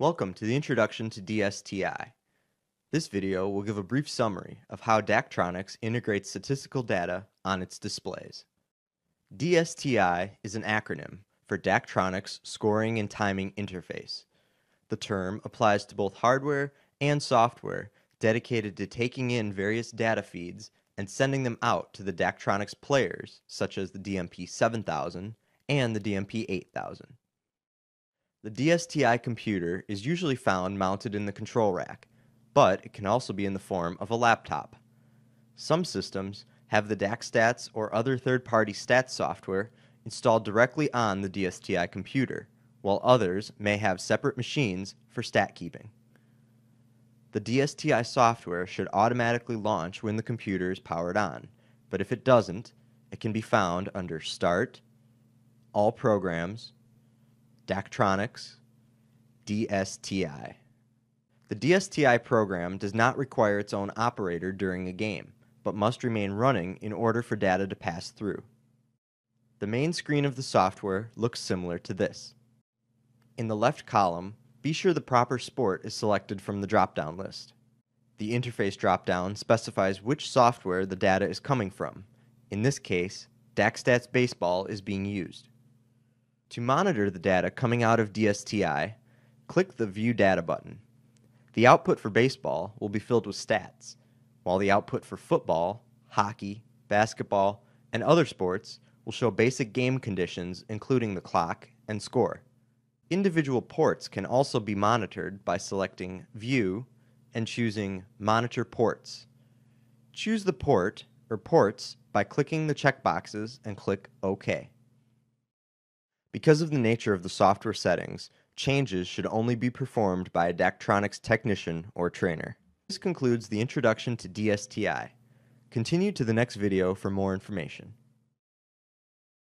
Welcome to the introduction to DSTI. This video will give a brief summary of how Daktronics integrates statistical data on its displays. DSTI is an acronym for Daktronics Scoring and Timing Interface. The term applies to both hardware and software dedicated to taking in various data feeds and sending them out to the Daktronics players, such as the DMP 7000 and the DMP 8000. The DSTI computer is usually found mounted in the control rack, but it can also be in the form of a laptop. Some systems have the DACStats or other third-party stats software installed directly on the DSTI computer, while others may have separate machines for stat keeping. The DSTI software should automatically launch when the computer is powered on, but if it doesn't, it can be found under Start, All Programs, Daktronics, DSTI. The DSTI program does not require its own operator during a game, but must remain running in order for data to pass through. The main screen of the software looks similar to this. In the left column, be sure the proper sport is selected from the drop-down list. The interface drop-down specifies which software the data is coming from. In this case, DACStats Baseball is being used. To monitor the data coming out of DSTI, click the View Data button. The output for baseball will be filled with stats, while the output for football, hockey, basketball, and other sports will show basic game conditions including the clock and score. Individual ports can also be monitored by selecting View and choosing Monitor Ports. Choose the port or ports by clicking the checkboxes and click OK. Because of the nature of the software settings, changes should only be performed by a Daktronics technician or trainer. This concludes the introduction to DSTI. Continue to the next video for more information.